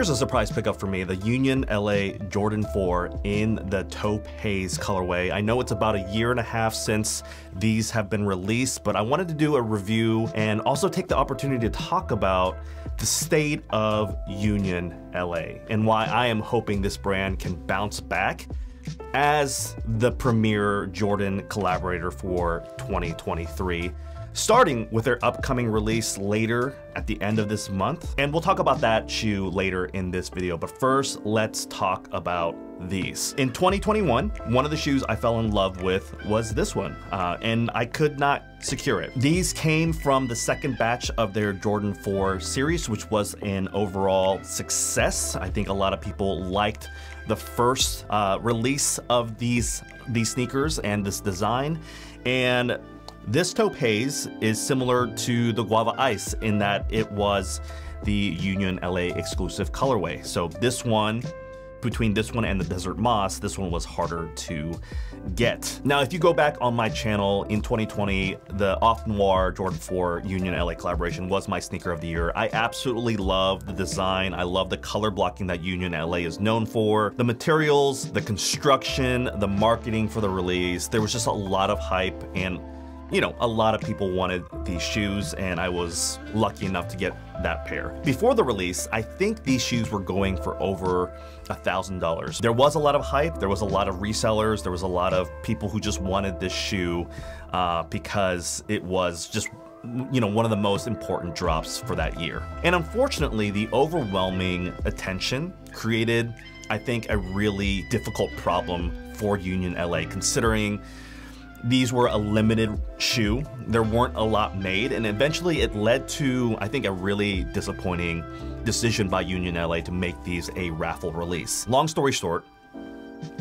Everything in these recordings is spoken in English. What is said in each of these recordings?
Here's a surprise pickup for me, the Union LA Jordan 4 in the taupe haze colorway. I know it's about a year and a half since these have been released, but I wanted to do a review and also take the opportunity to talk about the state of Union LA and why I am hoping this brand can bounce back as the premier Jordan collaborator for 2023 starting with their upcoming release later at the end of this month. And we'll talk about that shoe later in this video. But first, let's talk about these. In 2021, one of the shoes I fell in love with was this one, uh, and I could not secure it. These came from the second batch of their Jordan 4 series, which was an overall success. I think a lot of people liked the first uh, release of these these sneakers and this design. And this haze is similar to the Guava Ice in that it was the Union LA exclusive colorway. So this one, between this one and the Desert Moss, this one was harder to get. Now, if you go back on my channel in 2020, the Off Noir Jordan 4 Union LA collaboration was my sneaker of the year. I absolutely love the design. I love the color blocking that Union LA is known for. The materials, the construction, the marketing for the release. There was just a lot of hype and you know, a lot of people wanted these shoes and I was lucky enough to get that pair. Before the release, I think these shoes were going for over a thousand dollars. There was a lot of hype, there was a lot of resellers, there was a lot of people who just wanted this shoe uh, because it was just you know, one of the most important drops for that year. And unfortunately, the overwhelming attention created, I think, a really difficult problem for Union LA, considering these were a limited shoe. There weren't a lot made, and eventually it led to, I think, a really disappointing decision by Union LA to make these a raffle release. Long story short,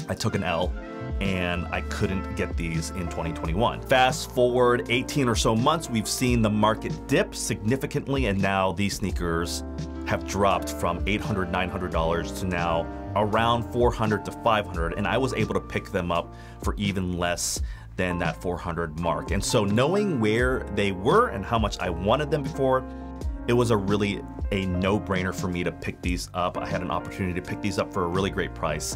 I took an L and I couldn't get these in 2021. Fast forward 18 or so months, we've seen the market dip significantly, and now these sneakers have dropped from $800, $900 to now around 400 to 500 and I was able to pick them up for even less than that 400 mark. And so knowing where they were and how much I wanted them before, it was a really a no-brainer for me to pick these up. I had an opportunity to pick these up for a really great price.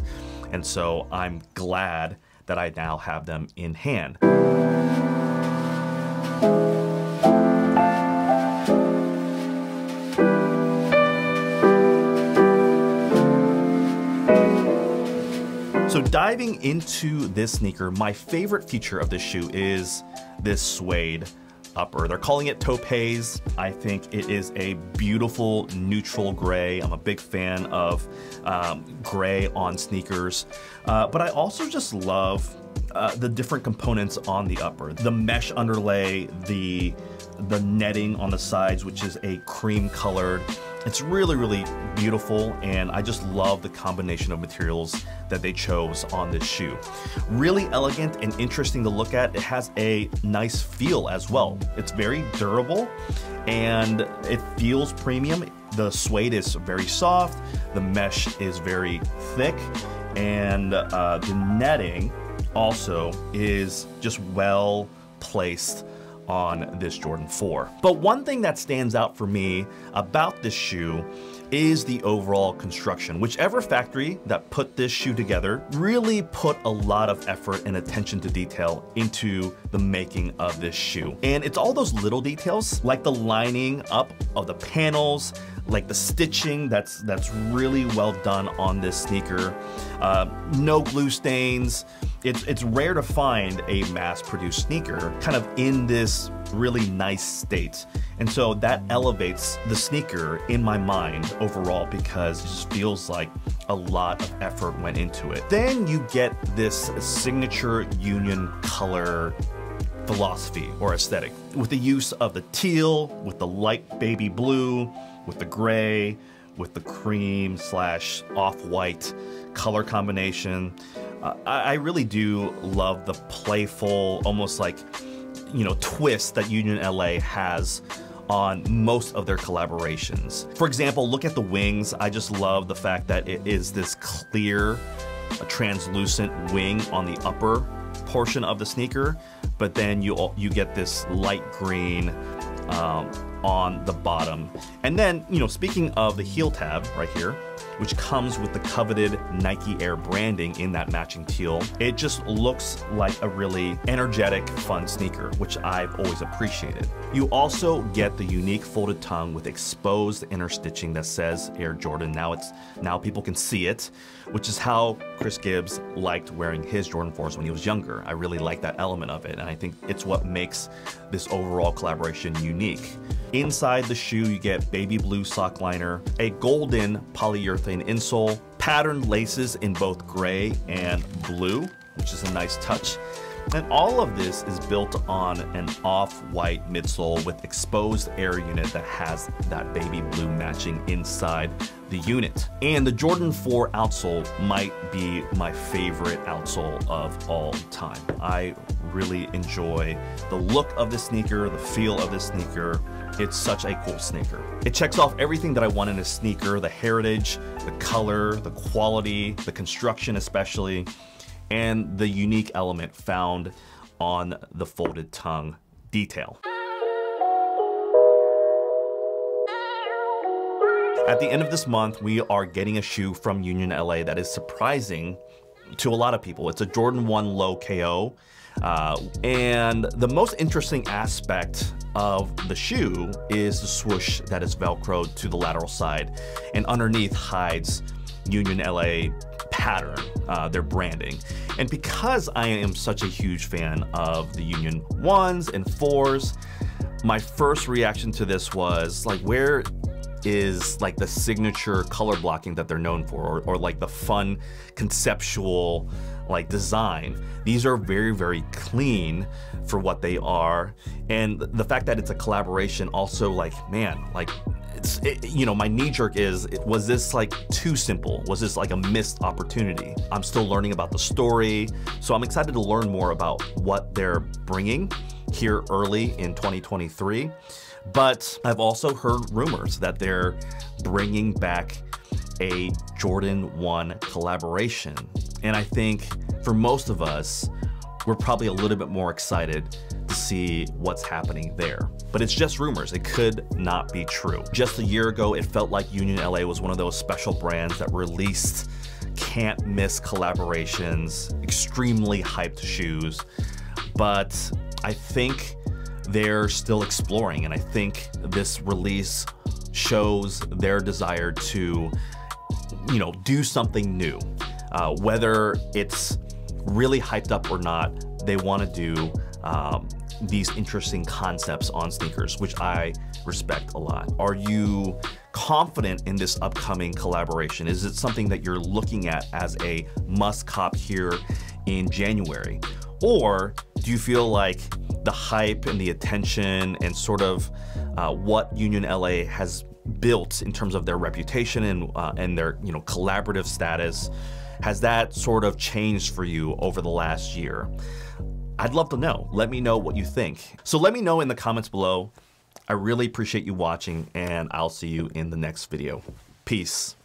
And so I'm glad that I now have them in hand. So diving into this sneaker, my favorite feature of this shoe is this suede upper. They're calling it haze. I think it is a beautiful neutral gray. I'm a big fan of um, gray on sneakers, uh, but I also just love uh, the different components on the upper. The mesh underlay, the the netting on the sides, which is a cream colored. It's really, really beautiful, and I just love the combination of materials that they chose on this shoe. Really elegant and interesting to look at. It has a nice feel as well. It's very durable, and it feels premium. The suede is very soft, the mesh is very thick, and uh, the netting also is just well placed on this Jordan 4. But one thing that stands out for me about this shoe is the overall construction. Whichever factory that put this shoe together really put a lot of effort and attention to detail into the making of this shoe. And it's all those little details like the lining up of the panels, like the stitching that's that's really well done on this sneaker. Uh, no glue stains. It's, it's rare to find a mass-produced sneaker kind of in this really nice state. And so that elevates the sneaker in my mind overall because it just feels like a lot of effort went into it. Then you get this signature union color philosophy or aesthetic with the use of the teal, with the light baby blue, with the gray, with the cream slash off-white color combination. Uh, I, I really do love the playful, almost like, you know, twist that Union LA has on most of their collaborations. For example, look at the wings. I just love the fact that it is this clear, translucent wing on the upper portion of the sneaker, but then you you get this light green um, on the bottom. And then, you know, speaking of the heel tab right here, which comes with the coveted Nike Air branding in that matching teal. It just looks like a really energetic, fun sneaker, which I've always appreciated. You also get the unique folded tongue with exposed inner stitching that says Air Jordan. Now it's now people can see it, which is how Chris Gibbs liked wearing his Jordan 4s when he was younger. I really like that element of it, and I think it's what makes this overall collaboration unique. Inside the shoe, you get baby blue sock liner, a golden polyurethane insole, patterned laces in both gray and blue, which is a nice touch. And all of this is built on an off-white midsole with exposed air unit that has that baby blue matching inside the unit. And the Jordan 4 outsole might be my favorite outsole of all time. I really enjoy the look of the sneaker, the feel of the sneaker. It's such a cool sneaker. It checks off everything that I want in a sneaker, the heritage, the color, the quality, the construction especially and the unique element found on the folded tongue detail. At the end of this month, we are getting a shoe from Union LA that is surprising to a lot of people. It's a Jordan 1 Low KO. Uh, and the most interesting aspect of the shoe is the swoosh that is Velcroed to the lateral side and underneath hides Union LA pattern, uh, their branding. And because I am such a huge fan of the Union 1s and 4s, my first reaction to this was like, where is like the signature color blocking that they're known for, or, or like the fun conceptual like design. These are very, very clean for what they are. And the fact that it's a collaboration also like, man, like it's, it, you know, my knee jerk is, was this like too simple? Was this like a missed opportunity? I'm still learning about the story. So I'm excited to learn more about what they're bringing here early in 2023. But I've also heard rumors that they're bringing back a Jordan 1 collaboration. And I think for most of us, we're probably a little bit more excited to see what's happening there. But it's just rumors, it could not be true. Just a year ago, it felt like Union LA was one of those special brands that released can't miss collaborations, extremely hyped shoes. But I think they're still exploring, and I think this release shows their desire to, you know, do something new. Uh, whether it's really hyped up or not, they want to do um, these interesting concepts on sneakers, which I respect a lot. Are you confident in this upcoming collaboration? Is it something that you're looking at as a must cop here in January? Or do you feel like the hype and the attention and sort of uh, what Union LA has built in terms of their reputation and, uh, and their you know collaborative status has that sort of changed for you over the last year? I'd love to know. Let me know what you think. So let me know in the comments below. I really appreciate you watching and I'll see you in the next video. Peace.